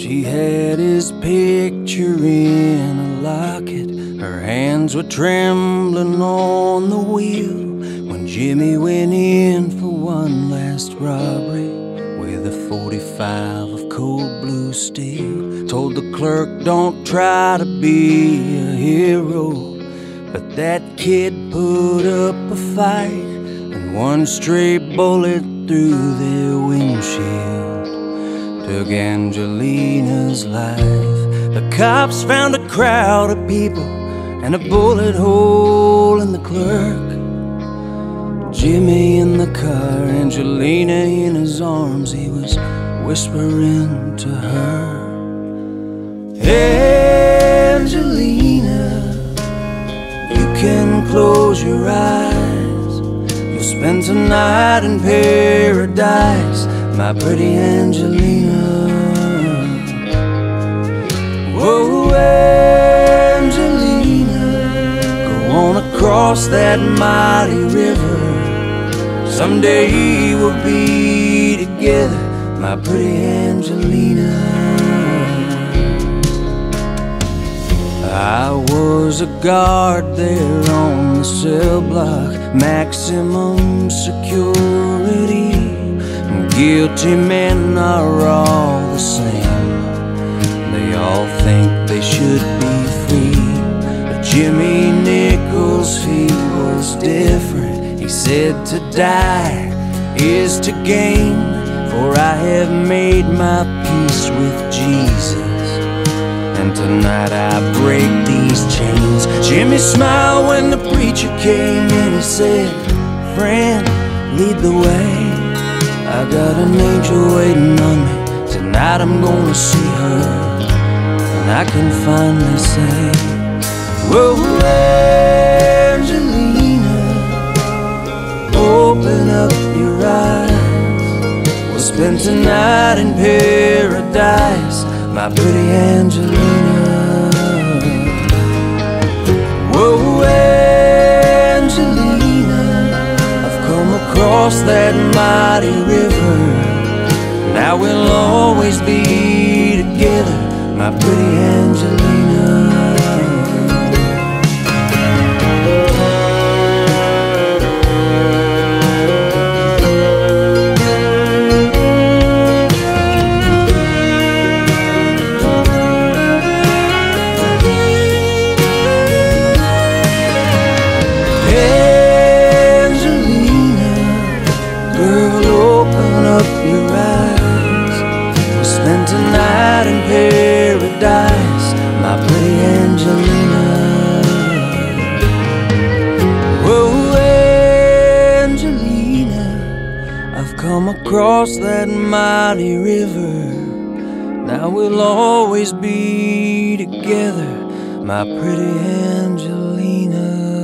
She had his picture in a locket. Her hands were trembling on the wheel when Jimmy went in for one last robbery with a 45 of cold blue steel. Told the clerk, don't try to be a hero. But that kid put up a fight, and one stray bullet through their windshield took Angelina's life. The cops found a crowd of people and a bullet hole in the clerk. Jimmy in the car, Angelina in his arms, he was whispering to her. Angelina, you can close your eyes. You'll spend tonight in paradise, my pretty Angelina. Whoa, Angelina, go on across that mighty river. Someday we'll be together, my pretty Angelina. I was a guard there on the cell block, maximum security. Guilty men are all the same. They all think they should be free. But Jimmy Nichols, he was different. He said to die is to gain, for I have made my peace with Jesus. And tonight I break these chains. Jimmy smiled when the preacher came and He said, Friend, lead the way. I got an angel waiting on me. Tonight I'm gonna see her. And I can finally say, Whoa, Angelina, open up your eyes. We'll spend tonight in paradise my pretty Angelina. Come across that mighty river. Now we'll always be together, my pretty across that mighty river. Now we'll always be together, my pretty Angelina.